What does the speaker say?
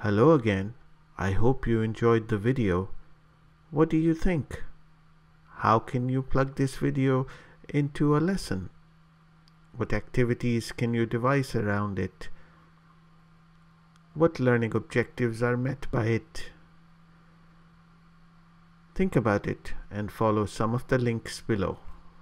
Hello again. I hope you enjoyed the video. What do you think? How can you plug this video into a lesson? What activities can you devise around it? What learning objectives are met by it? Think about it and follow some of the links below.